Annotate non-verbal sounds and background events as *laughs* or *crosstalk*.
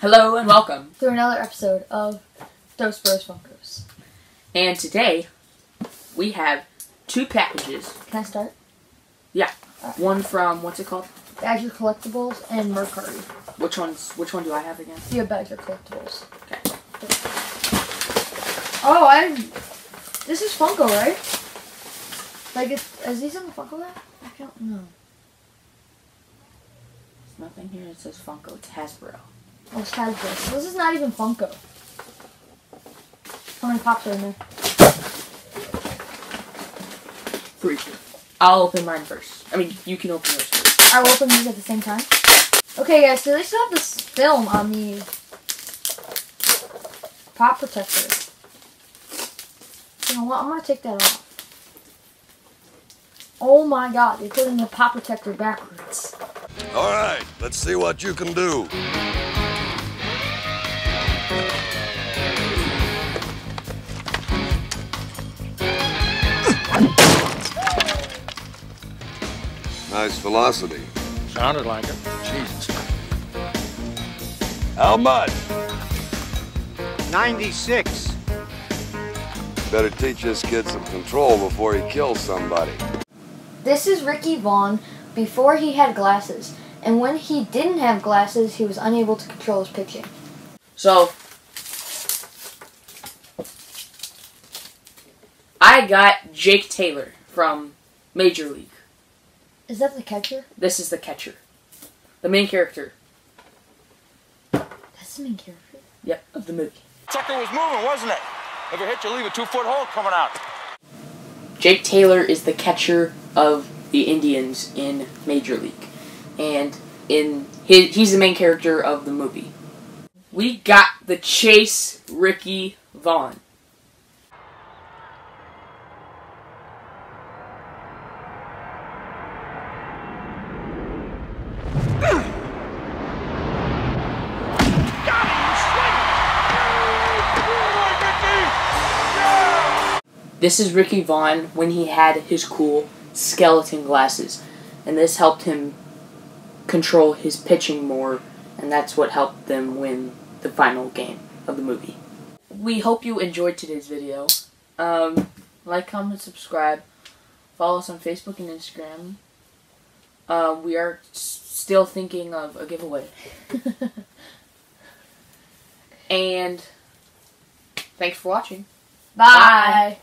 Hello and welcome. to another episode of Dos Bros Funkos. And today we have two packages. Can I start? Yeah. One from what's it called? Badger Collectibles and Mercury. Which one's which one do I have again? Have Badger Collectibles. Okay. Oh, I. This is Funko, right? Like, it's, is these on the Funko app? I don't know. There's nothing here that says Funko. It's Hasbro. Oh, it's Hasbro. So this is not even Funko. How many pops are in there? Three. I'll open mine first. I mean, you can open yours first. I will open these at the same time. Okay, guys, so they still have this film on the pop protector. You know what? I'm gonna take that off. Oh my god, they put in the pop protector backwards. All right, let's see what you can do. Nice velocity. Sounded like it. Jesus. How much? 96. Better teach this kid some control before he kills somebody. This is Ricky Vaughn before he had glasses. And when he didn't have glasses, he was unable to control his pitching. So I got Jake Taylor from Major League. Is that the catcher? This is the catcher. The main character. That's the main character. Yep, of the movie. Sucker was moving, wasn't it? If it hit you, leave a two-foot hole coming out. Jake Taylor is the catcher of the Indians in Major League, and in his, he's the main character of the movie. We got the Chase Ricky Vaughn. This is Ricky Vaughn when he had his cool skeleton glasses, and this helped him control his pitching more, and that's what helped them win the final game of the movie. We hope you enjoyed today's video. Um, like, comment, subscribe. Follow us on Facebook and Instagram. Uh, we are s- still thinking of a giveaway. *laughs* and thanks for watching. Bye.